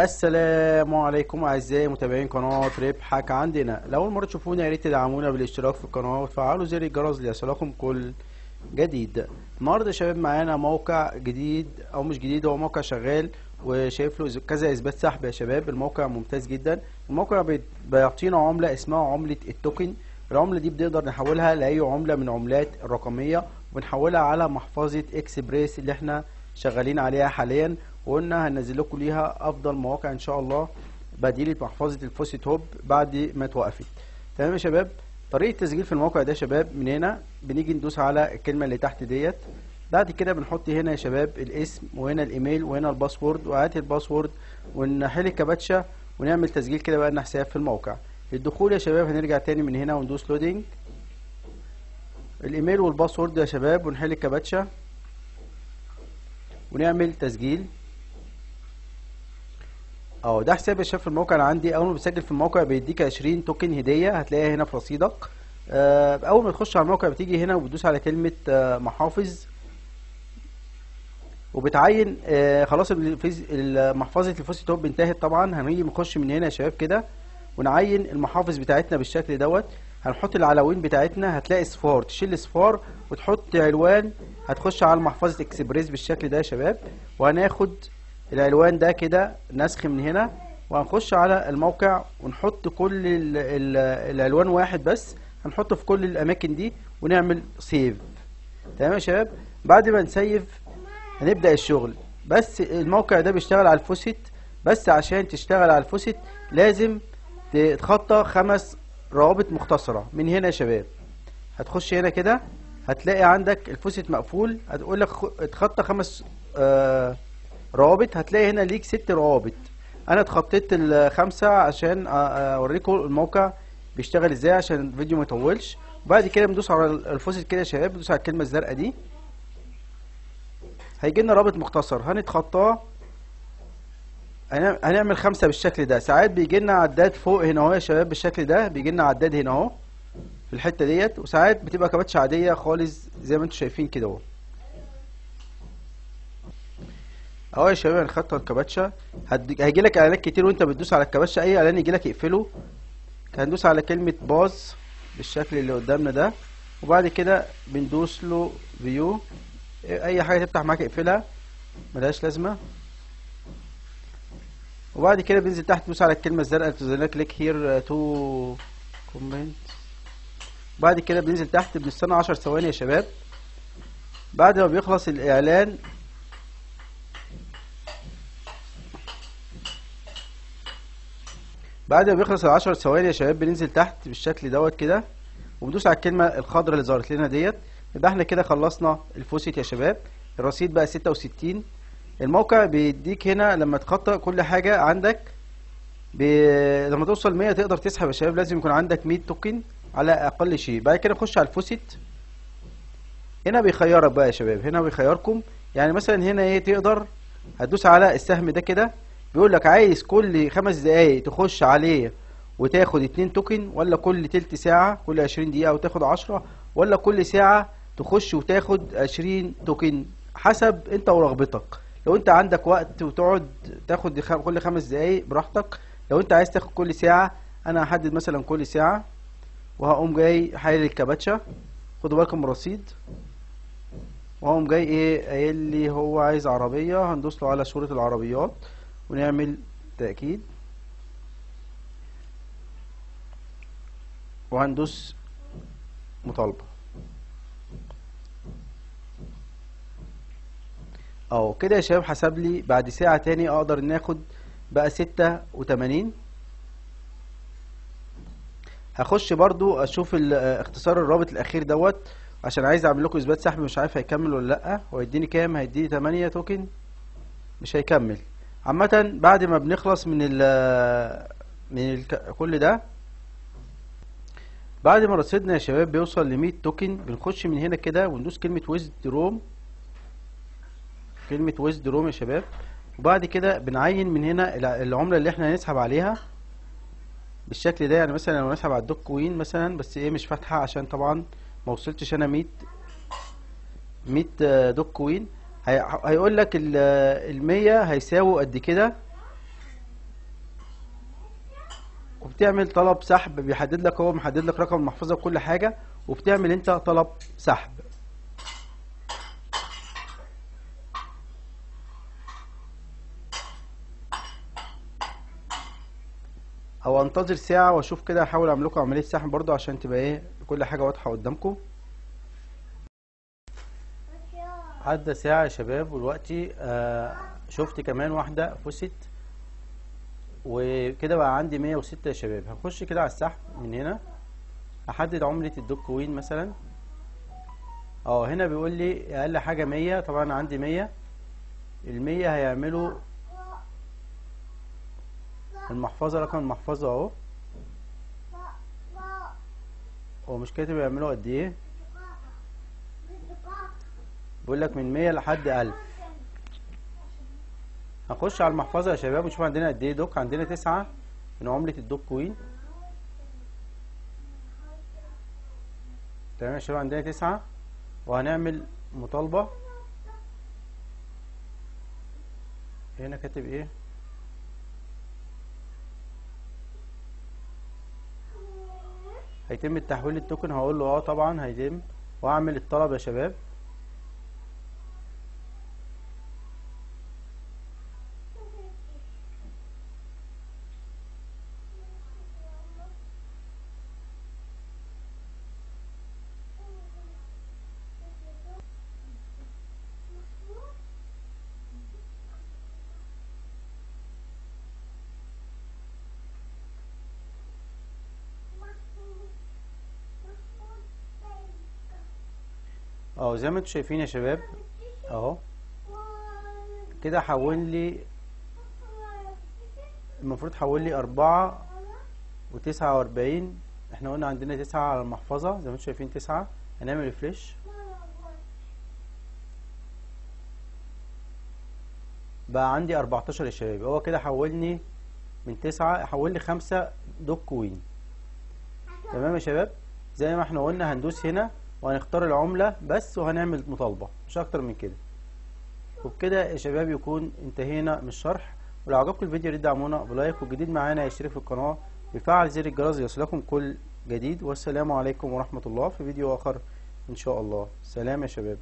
السلام عليكم أعزائي متابعين قناة ربحك عندنا. لو اول مرة تشوفونا يا ريت تدعمونا بالاشتراك في القناة وتفعلوا زر الجرس ليصلكم كل جديد. النهارده يا شباب معانا موقع جديد أو مش جديد هو موقع شغال وشايف له كذا إثبات سحب يا شباب. الموقع ممتاز جدا. الموقع بي- بيعطينا عملة اسمها عملة ال token. العملة دي بنقدر نحولها لأي عملة من عملات الرقميه ونحولها على محفظة اكسبريس اللي إحنا شغالين عليها حاليا. وقلنا هننزل لكم ليها أفضل مواقع إن شاء الله بديل محفظة الفوسيت هوب بعد ما توقفت تمام يا شباب؟ طريقة التسجيل في الموقع ده يا شباب من هنا بنيجي ندوس على الكلمة اللي تحت ديت. بعد كده بنحط هنا يا شباب الاسم وهنا الإيميل وهنا ال password وهات ال password ونحل الكباتشة ونعمل تسجيل كده بقى لنا حساب في الموقع. الدخول يا شباب هنرجع تاني من هنا وندوس login الإيميل والباسورد يا شباب ونحل الكباتشة ونعمل تسجيل. آه ده حساب يا شباب في الموقع اللي عندي أول ما بتسجل في الموقع بيديك 20 توكن هدية هتلاقيها هنا في رصيدك. آه، أول ما تخش على الموقع بتيجي هنا وبتدوس على كلمة آه، محافظ. وبتعين آه، خلاص محفظة الفوسي توب انتهت طبعا. هنيجي نخش من هنا يا شباب كده ونعين المحافظ بتاعتنا بالشكل دوت. هنحط العناوين بتاعتنا هتلاقي صفار تشيل صفار وتحط عنوان. هتخش على محفظة إكسبريس بالشكل ده يا شباب. وهناخد العنوان ده كده نسخ من هنا وهنخش على الموقع ونحط كل ال ال العنوان واحد بس. هنحطه في كل الأماكن دي ونعمل سيف تمام يا شباب؟ بعد ما نسيف هنبدأ الشغل. بس الموقع ده بيشتغل على الفوسيت بس عشان تشتغل على ال faucet لازم تتخطى خمس روابط مختصرة. من هنا يا شباب. هتخش هنا كده هتلاقي عندك ال faucet مقفول. هتقول لك اتخطى خمس آه روابط هتلاقي هنا ليك ست روابط. أنا اتخطيت الخمسة عشان أوريكم الموقع بيشتغل إزاي عشان الفيديو ما يطولش. وبعد كده بندوس على ال faucet كده يا شباب بندوس على الكلمة الزرقاء دي. هيجي لنا رابط مختصر. هنتخطاه. هنعم- هنعمل خمسة بالشكل ده. ساعات بيجي لنا عداد فوق هنا أهو يا شباب بالشكل ده. بيجي لنا عداد هنا أهو في الحتة ديت. وساعات بتبقى كباتش عادية خالص زي ما أنتم شايفين كده أهو. أهو يا شباب هنخطى الكباتشة. هيجي لك إعلانات كتير وأنت بتدوس على الكباتشة. أي إعلان يجي لك اقفله هندوس على كلمة باز بالشكل اللي قدامنا ده. وبعد كده بندوس له view. أي حاجة تفتح معاك اقفلها. ملهاش لازمة. وبعد كده بننزل تحت تدوس على الكلمة الزرقاء. اللي لك click here to continue بعد كده بننزل تحت بنستنى 10 ثواني يا شباب. بعد ما بيخلص الإعلان بعد ما بيخلص العشر ثواني يا شباب بننزل تحت بالشكل دوت كده وبندوس على الكلمة الخضراء اللي ظهرت لنا ديت. يبقى إحنا كده خلصنا الفوسيت يا شباب. الرصيد بقى 66 الموقع بيديك هنا لما تخطى كل حاجة عندك ب... لما توصل 100 تقدر تسحب يا شباب. لازم يكون عندك 100 token على أقل شيء. بعد كده نخش على الفوسيت. هنا بيخيرك بقى يا شباب. هنا بيخيركم. يعني مثلا هنا إيه تقدر؟ هتدوس على السهم ده كده. بيقول لك عايز كل خمس دقايق تخش عليه وتاخد اتنين توكن ولا كل تلت ساعة كل عشرين دقيقة وتاخد عشرة ولا كل ساعة تخش وتاخد عشرين توكن حسب انت ورغبتك. لو انت عندك وقت وتقعد تاخد كل خمس دقايق براحتك. لو انت عايز تاخد كل ساعة أنا هحدد مثلا كل ساعة وهقوم جاي حايل الكباتشة. خدوا بالكم من الرصيد. وهقوم جاي إيه قايل لي هو عايز عربية هندوس له على صورة العربيات. ونعمل تأكيد. وهندوس مطالبة. أهو كده يا شباب حسب لي بعد ساعة تاني أقدر إن آخد بقى ستة وتمانين. هخش برضو أشوف اختصار الرابط الأخير دوت عشان عايز أعمل لكم إثبات سحب مش عارف هيكمل ولا لأ. هو يديني كام؟ هيديني 8 token؟ مش هيكمل. عامة بعد ما بنخلص من ال من ال كل ده بعد ما رصيدنا يا شباب بيوصل ل 100 token بنخش من هنا كده وندوس كلمة withdraw كلمة withdraw يا شباب. وبعد كده بنعين من هنا الع- العملة اللي إحنا هنسحب عليها بالشكل ده. يعني مثلا لو نسحب على الدوج كوين مثلا بس إيه مش فاتحة عشان طبعا ما وصلتش أنا 100 100 دوج كوين. هيقول لك ال 100 هيساووا قد كده. وبتعمل طلب سحب بيحدد لك هو محدد لك رقم المحفظة وكل حاجة وبتعمل انت طلب سحب. أو انتظر ساعة واشوف كده احاول اعمل لكم عملية سحب برضو عشان تبقى إيه كل حاجة واضحة قدامكم. عدى ساعة يا شباب ودلوقتي آه شفت كمان واحدة فوسيت وكده بقى عندي مية وستة يا شباب. هخش كده على السحب من هنا. أحدد عملة الدوج كوين مثلا. آه هنا بيقول لي أقل حاجة مية طبعا عندي مية. المية هيعملوا المحفظة رقم المحفظة أهو. هو مش كاتب يعملوا قد إيه. بيقول لك من مية لحد ألف. هنخش على المحفظة يا شباب ونشوف عندنا قد إيه دوك. عندنا تسعة من عملة الدوك كوين. تمام يا شباب عندنا تسعة. وهنعمل مطالبة. هنا كاتب إيه؟ هيتم التحويل التوكن. هقول له آه طبعا هيتم. وأعمل الطلب يا شباب. آه زي ما أنتم شايفين يا شباب اهو. كده حول لي المفروض حول لي أربعة وتسعة وأربعين. إحنا قلنا عندنا تسعة على المحفظة زي ما أنتم شايفين تسعة. هنعمل refresh بقى عندي أربعتاشر يا شباب. هو كده حولني من تسعة حول لي خمسة دوج كوين تمام يا شباب؟ زي ما إحنا قلنا هندوس هنا. وهنختار العملة بس وهنعمل مطالبة مش أكتر من كده. وبكده يا شباب يكون انتهينا من الشرح. ولو عجبكم الفيديو يا ريت تدعمونا بلايك والجديد معانا يشترك في القناة ويفعل زر الجرس ليصلكم كل جديد. والسلام عليكم ورحمة الله في فيديو آخر إن شاء الله. سلام يا شباب.